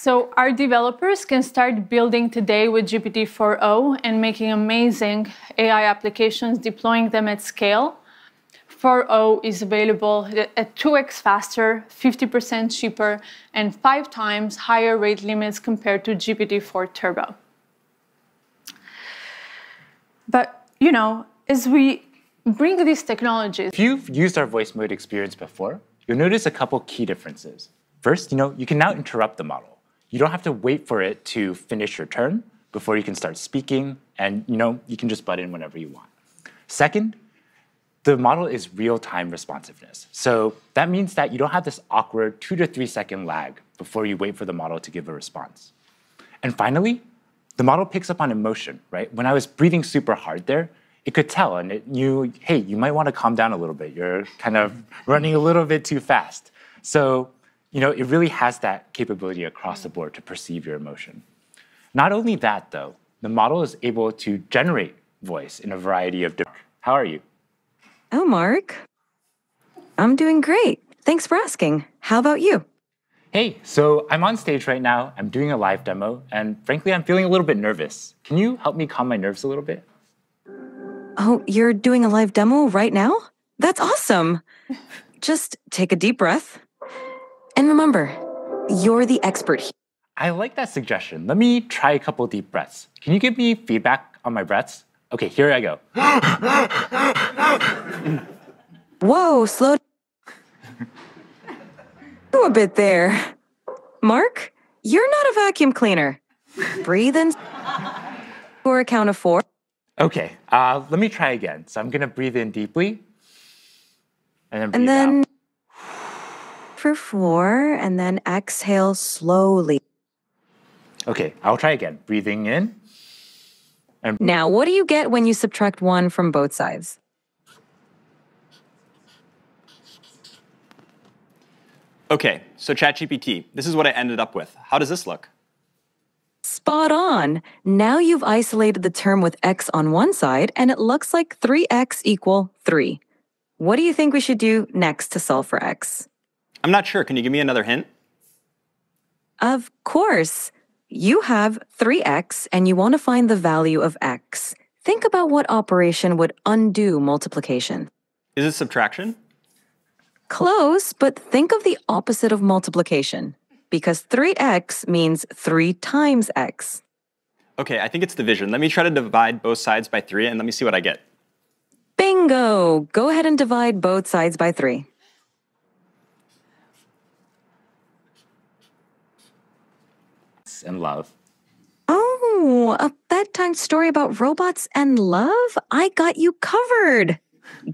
So our developers can start building today with GPT-4o and making amazing AI applications, deploying them at scale. 4o is available at 2x faster, 50% cheaper, and five times higher rate limits compared to GPT-4 Turbo. But, you know, as we bring these technologies... If you've used our voice mode experience before, you'll notice a couple key differences. First, you know, you can now interrupt the model. You don't have to wait for it to finish your turn before you can start speaking, and you know, you can just butt in whenever you want. Second, the model is real-time responsiveness. So that means that you don't have this awkward two to three second lag before you wait for the model to give a response. And finally, the model picks up on emotion, right? When I was breathing super hard there, it could tell and it knew, hey, you might want to calm down a little bit. You're kind of running a little bit too fast. So you know, it really has that capability across the board to perceive your emotion. Not only that, though, the model is able to generate voice in a variety of different. How are you? Oh, Mark. I'm doing great. Thanks for asking. How about you? Hey, so I'm on stage right now. I'm doing a live demo, and frankly, I'm feeling a little bit nervous. Can you help me calm my nerves a little bit? Oh, you're doing a live demo right now? That's awesome. Just take a deep breath and remember, you're the expert here. I like that suggestion. Let me try a couple deep breaths. Can you give me feedback on my breaths? Okay, here I go. Whoa, slow do a bit there. Mark, you're not a vacuum cleaner. Breathe in for a count of four. Okay, uh, let me try again. So I'm gonna breathe in deeply and then breathe and then out for four, and then exhale slowly. Okay, I'll try again. Breathing in. And now, what do you get when you subtract one from both sides? Okay, so ChatGPT, this is what I ended up with. How does this look? Spot on. Now you've isolated the term with x on one side, and it looks like 3x equal 3. What do you think we should do next to solve for x? I'm not sure. Can you give me another hint? Of course. You have 3x and you want to find the value of x. Think about what operation would undo multiplication. Is it subtraction? Close, but think of the opposite of multiplication because 3x means 3 times x. Okay, I think it's division. Let me try to divide both sides by 3 and let me see what I get. Bingo! Go ahead and divide both sides by 3. And love. Oh, a bedtime story about robots and love? I got you covered.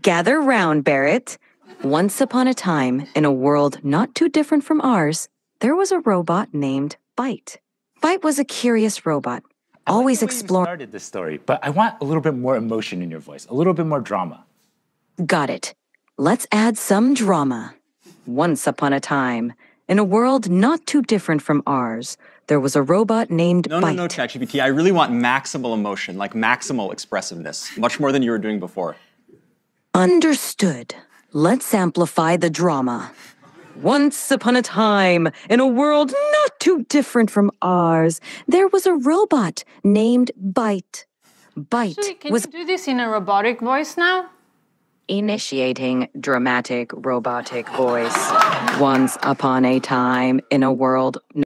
Gather round, Barret. Once upon a time, in a world not too different from ours, there was a robot named Byte. Byte was a curious robot, always like exploring. started this story, but I want a little bit more emotion in your voice, a little bit more drama. Got it. Let's add some drama. Once upon a time, in a world not too different from ours, there was a robot named No, Byte. no, no, ChatGPT. I really want maximal emotion, like maximal expressiveness, much more than you were doing before. Understood. Let's amplify the drama. Once upon a time, in a world not too different from ours, there was a robot named Byte. Byte Actually, can was you do this in a robotic voice now? Initiating dramatic robotic voice. Once upon a time, in a world